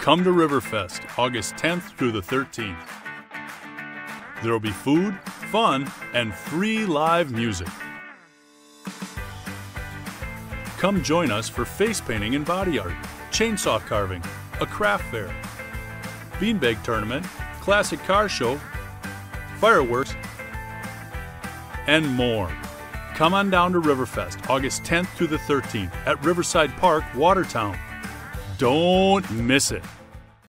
Come to Riverfest August 10th through the 13th. There will be food, fun, and free live music. Come join us for face painting and body art, chainsaw carving, a craft fair, beanbag tournament, classic car show, fireworks, and more. Come on down to Riverfest August 10th through the 13th at Riverside Park, Watertown. Don't miss it.